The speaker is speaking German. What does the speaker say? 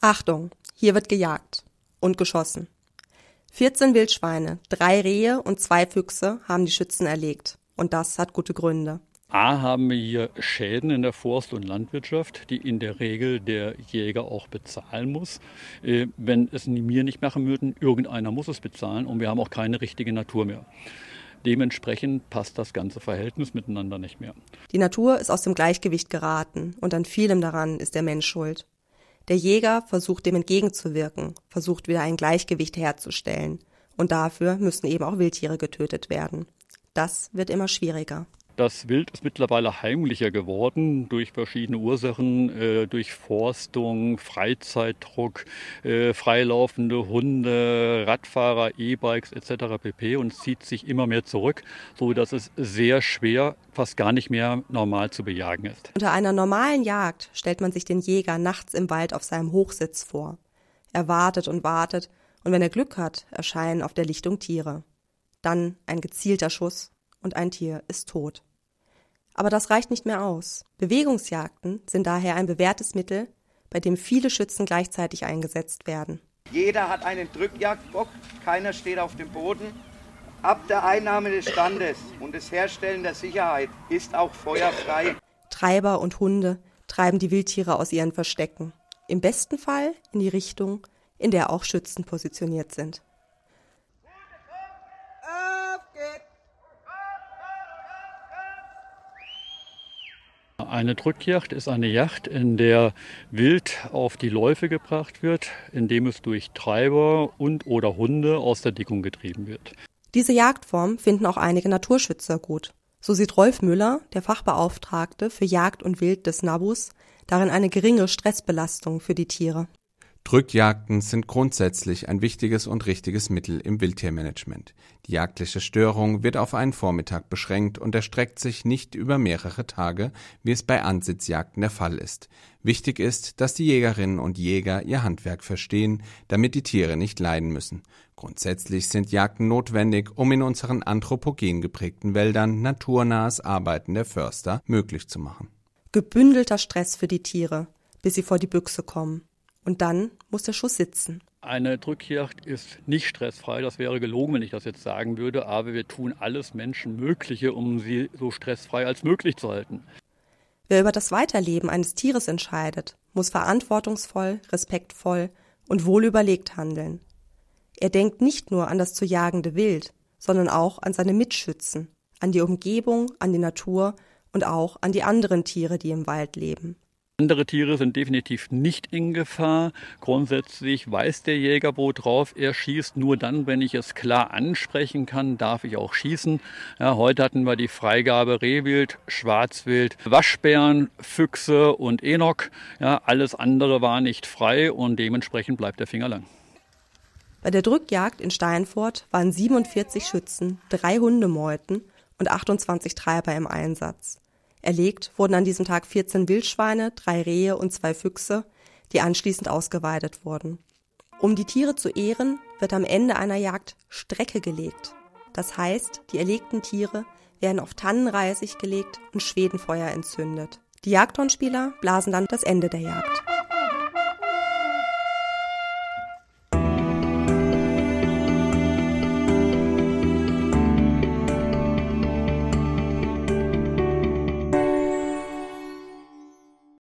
Achtung, hier wird gejagt und geschossen. 14 Wildschweine, drei Rehe und zwei Füchse haben die Schützen erlegt. Und das hat gute Gründe. A haben wir hier Schäden in der Forst- und Landwirtschaft, die in der Regel der Jäger auch bezahlen muss. Äh, wenn es wir nicht machen würden, irgendeiner muss es bezahlen und wir haben auch keine richtige Natur mehr. Dementsprechend passt das ganze Verhältnis miteinander nicht mehr. Die Natur ist aus dem Gleichgewicht geraten und an vielem daran ist der Mensch schuld. Der Jäger versucht dem entgegenzuwirken, versucht wieder ein Gleichgewicht herzustellen. Und dafür müssen eben auch Wildtiere getötet werden. Das wird immer schwieriger. Das Wild ist mittlerweile heimlicher geworden durch verschiedene Ursachen, äh, durch Forstung, Freizeitdruck, äh, freilaufende Hunde, Radfahrer, E-Bikes etc. pp. und zieht sich immer mehr zurück, so dass es sehr schwer, fast gar nicht mehr normal zu bejagen ist. Unter einer normalen Jagd stellt man sich den Jäger nachts im Wald auf seinem Hochsitz vor. Er wartet und wartet und wenn er Glück hat, erscheinen auf der Lichtung Tiere. Dann ein gezielter Schuss und ein Tier ist tot. Aber das reicht nicht mehr aus. Bewegungsjagden sind daher ein bewährtes Mittel, bei dem viele Schützen gleichzeitig eingesetzt werden. Jeder hat einen Drückjagdbock, keiner steht auf dem Boden. Ab der Einnahme des Standes und des Herstellen der Sicherheit ist auch feuerfrei. Treiber und Hunde treiben die Wildtiere aus ihren Verstecken. Im besten Fall in die Richtung, in der auch Schützen positioniert sind. Eine Drückjagd ist eine Jagd, in der Wild auf die Läufe gebracht wird, indem es durch Treiber und oder Hunde aus der Dickung getrieben wird. Diese Jagdform finden auch einige Naturschützer gut. So sieht Rolf Müller, der Fachbeauftragte für Jagd und Wild des NABUS, darin eine geringe Stressbelastung für die Tiere. Drückjagden sind grundsätzlich ein wichtiges und richtiges Mittel im Wildtiermanagement. Die jagdliche Störung wird auf einen Vormittag beschränkt und erstreckt sich nicht über mehrere Tage, wie es bei Ansitzjagden der Fall ist. Wichtig ist, dass die Jägerinnen und Jäger ihr Handwerk verstehen, damit die Tiere nicht leiden müssen. Grundsätzlich sind Jagden notwendig, um in unseren anthropogen geprägten Wäldern naturnahes Arbeiten der Förster möglich zu machen. Gebündelter Stress für die Tiere, bis sie vor die Büchse kommen. Und dann muss der Schuss sitzen. Eine Drückjagd ist nicht stressfrei. Das wäre gelogen, wenn ich das jetzt sagen würde. Aber wir tun alles Menschenmögliche, um sie so stressfrei als möglich zu halten. Wer über das Weiterleben eines Tieres entscheidet, muss verantwortungsvoll, respektvoll und wohlüberlegt handeln. Er denkt nicht nur an das zu jagende Wild, sondern auch an seine Mitschützen, an die Umgebung, an die Natur und auch an die anderen Tiere, die im Wald leben. Andere Tiere sind definitiv nicht in Gefahr. Grundsätzlich weiß der Jäger, wo drauf er schießt. Nur dann, wenn ich es klar ansprechen kann, darf ich auch schießen. Ja, heute hatten wir die Freigabe Rehwild, Schwarzwild, Waschbären, Füchse und Enok. Ja, alles andere war nicht frei und dementsprechend bleibt der Finger lang. Bei der Drückjagd in Steinfurt waren 47 Schützen, drei Hundemeuten und 28 Treiber im Einsatz. Erlegt wurden an diesem Tag 14 Wildschweine, drei Rehe und zwei Füchse, die anschließend ausgeweidet wurden. Um die Tiere zu ehren, wird am Ende einer Jagd Strecke gelegt. Das heißt, die erlegten Tiere werden auf Tannenreisig gelegt und Schwedenfeuer entzündet. Die Jagdhornspieler blasen dann das Ende der Jagd.